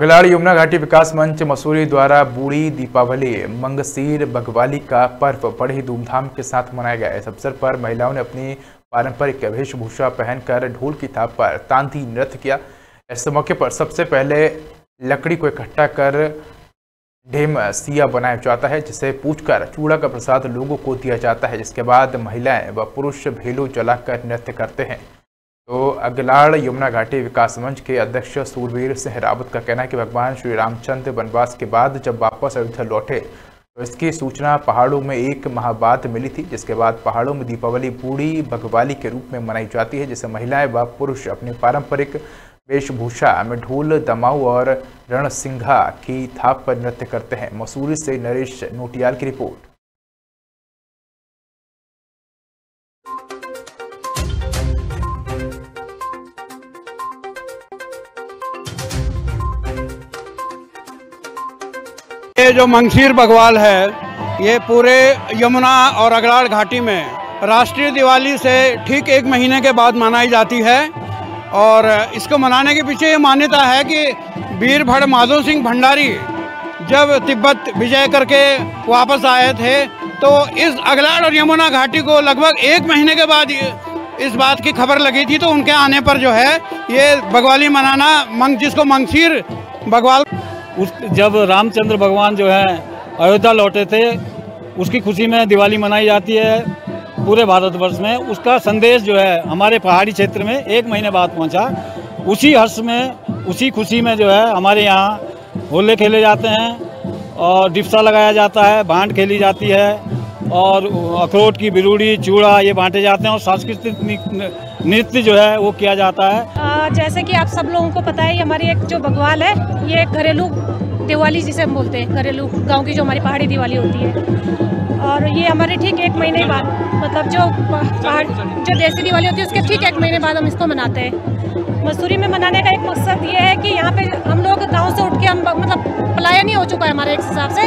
गलाड़ यमुना घाटी विकास मंच मसूरी द्वारा बूढ़ी दीपावली, मंगसीर बगवाली का पर्व बड़े धूमधाम के साथ मनाया गया। इस अवसर पर महिलाओं ने अपनी पारंपरिक वेशभूषा पहनकर ढोल की थाप पर तांती नृत्य किया। इस मौके पर सबसे पहले लकड़ी को इकट्ठा कर ढेम सिया बनाया जाता है, जिसे पूछकर चूड़ा का प्रसाद लोगों को दिया जाता है। जिसके बाद महिलाएँ व पुरुष भेलू जलाकर नृत्य करते हैं। अगलाड़ यमुना घाटी विकास मंच के अध्यक्ष सूरवीर सिंह रावत का कहना है कि भगवान श्री रामचंद्र वनवास के बाद जब वापस अयोध्या लौटे तो इसकी सूचना पहाड़ों में एक माह बाद मिली थी, जिसके बाद पहाड़ों में दीपावली बूढ़ी भगवाली के रूप में मनाई जाती है, जिसे महिलाएँ व पुरुष अपनी पारंपरिक वेशभूषा में ढोल, दमाऊ और रणसिंघा की थाप पर नृत्य करते हैं। मसूरी से नरेश नोटियाल की रिपोर्ट। ये जो मंगसीर बगवाल है, ये पूरे यमुना और अगराड़ घाटी में राष्ट्रीय दिवाली से ठीक एक महीने के बाद मनाई जाती है। और इसको मनाने के पीछे ये मान्यता है कि वीर भड़ माधो सिंह भंडारी जब तिब्बत विजय करके वापस आए थे तो इस अगलाड़ और यमुना घाटी को लगभग एक महीने के बाद इस बात की खबर लगी थी तो उनके आने पर जो है, ये बगवाली मनाना मंग, जिसको मंगसीर बगवाल उस जब रामचंद्र भगवान जो है, अयोध्या लौटे थे, उसकी खुशी में दिवाली मनाई जाती है पूरे भारतवर्ष में। उसका संदेश जो है, हमारे पहाड़ी क्षेत्र में एक महीने बाद पहुँचा। उसी हर्ष में, उसी खुशी में जो है, हमारे यहाँ होले खेले जाते हैं और डिप्सा लगाया जाता है, भांड खेली जाती है और अखरोट की बिरूड़ी, चूड़ा, ये बांटे जाते हैं और सांस्कृतिक नृत्य जो है, वो किया जाता है। जैसे कि आप सब लोगों को पता है हमारी एक जो बगवाल है, ये घरेलू दिवाली जिसे हम बोलते हैं, घरेलू गाँव की जो हमारी पहाड़ी दिवाली होती है। और ये हमारे ठीक एक महीने बाद मतलब जो पहाड़, जो देसी दिवाली होती है, उसके ठीक एक महीने बाद हम इसको मनाते हैं। मसूरी में मनाने का एक मकसद ये है कि यहाँ पे हम लोग गाँव से उठ के हम मतलब पलायन ही हो चुका है हमारे एक हिसाब से।